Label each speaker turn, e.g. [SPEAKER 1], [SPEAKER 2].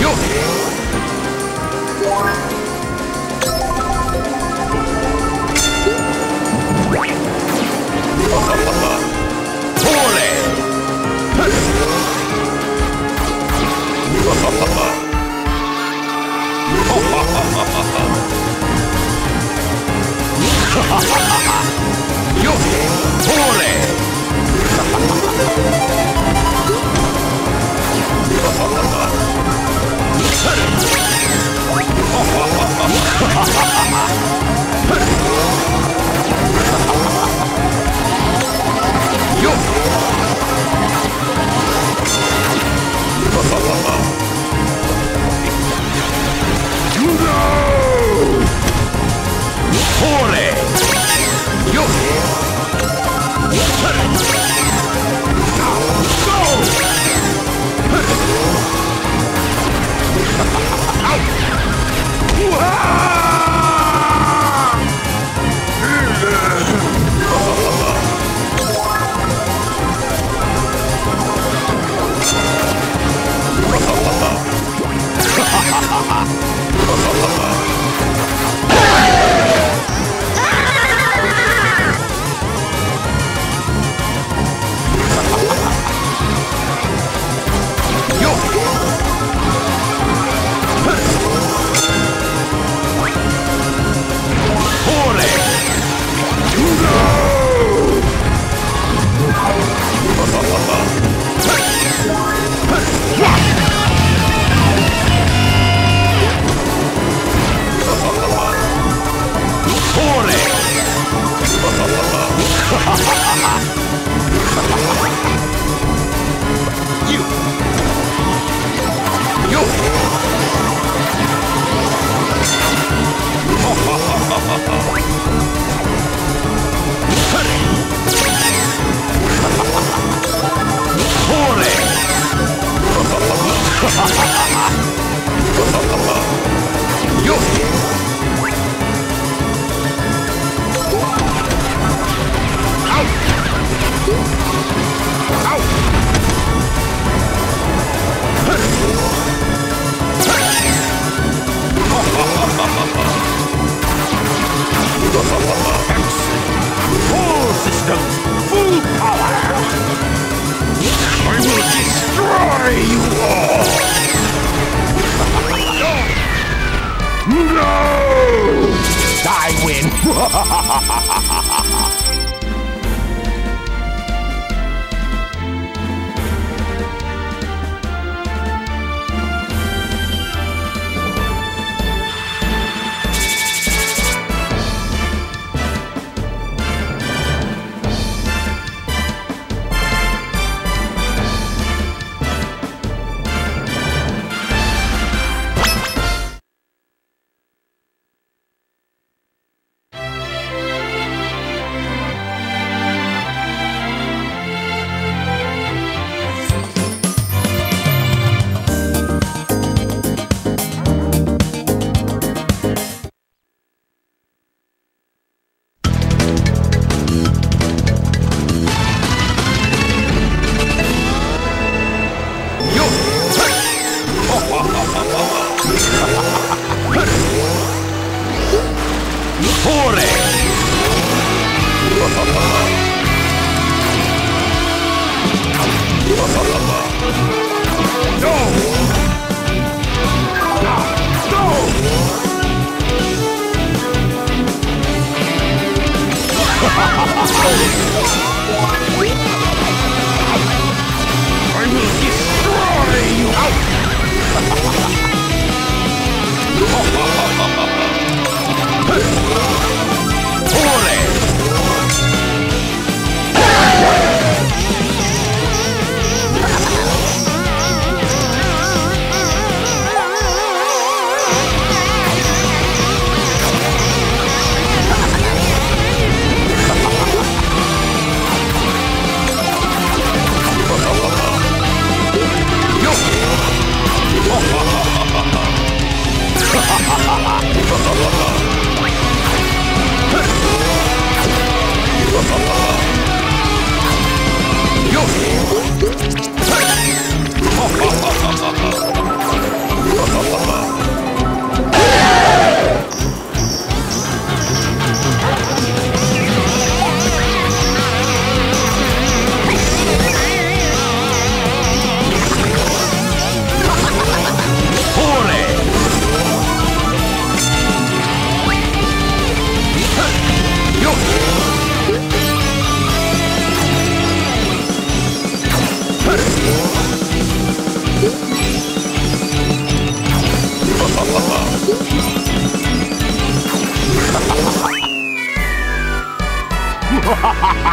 [SPEAKER 1] Yo! Ore! Yo! Yo!
[SPEAKER 2] Full systems, full power. I will destroy you all. No! I win.